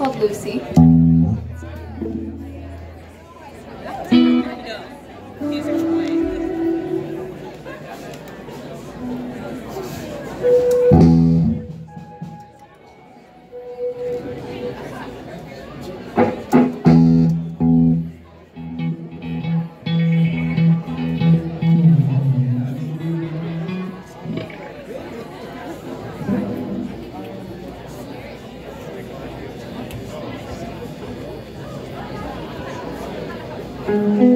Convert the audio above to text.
called Lucy. Thank